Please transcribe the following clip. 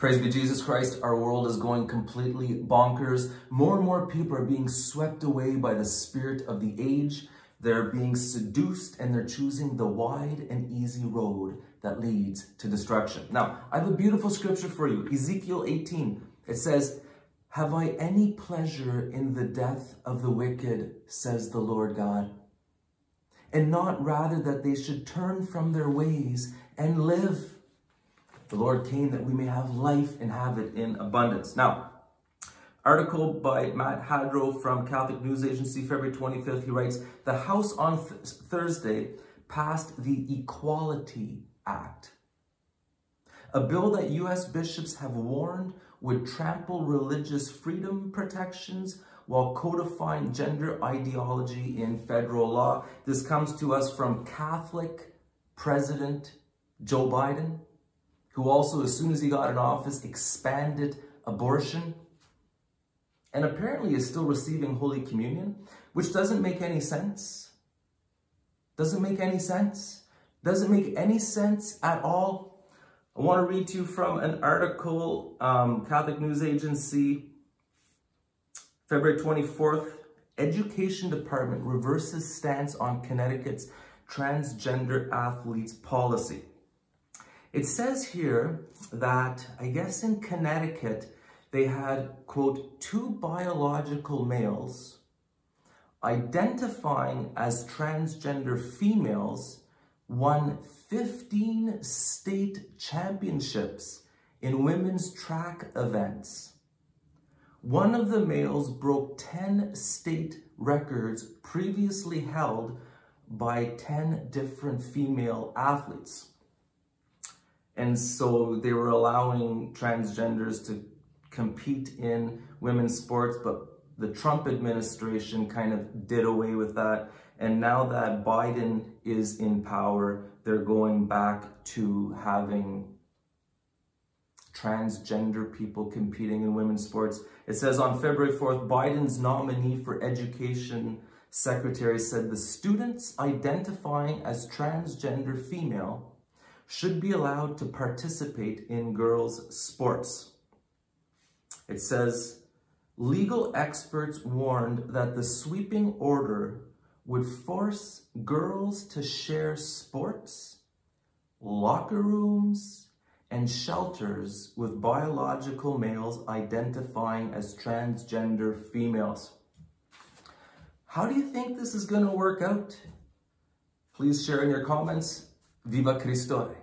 Praise be Jesus Christ, our world is going completely bonkers. More and more people are being swept away by the spirit of the age. They're being seduced and they're choosing the wide and easy road that leads to destruction. Now, I have a beautiful scripture for you. Ezekiel 18. It says, Have I any pleasure in the death of the wicked, says the Lord God, and not rather that they should turn from their ways and live. The Lord came that we may have life and have it in abundance. Now, article by Matt Hadro from Catholic News Agency, February 25th, he writes, the House on th Thursday passed the Equality Act, a bill that U.S. bishops have warned would trample religious freedom protections while codifying gender ideology in federal law. This comes to us from Catholic President Joe Biden, who also, as soon as he got in office, expanded abortion and apparently is still receiving Holy Communion, which doesn't make any sense. Doesn't make any sense. Doesn't make any sense at all. I want to read to you from an article, um, Catholic News Agency, February 24th. Education Department reverses stance on Connecticut's transgender athletes policy. It says here that, I guess in Connecticut, they had, quote, two biological males identifying as transgender females won 15 state championships in women's track events. One of the males broke 10 state records previously held by 10 different female athletes. And so they were allowing transgenders to compete in women's sports, but the Trump administration kind of did away with that. And now that Biden is in power, they're going back to having transgender people competing in women's sports. It says on February 4th, Biden's nominee for education secretary said the students identifying as transgender female should be allowed to participate in girls' sports. It says, legal experts warned that the sweeping order would force girls to share sports, locker rooms, and shelters with biological males identifying as transgender females. How do you think this is going to work out? Please share in your comments. Viva Cristo!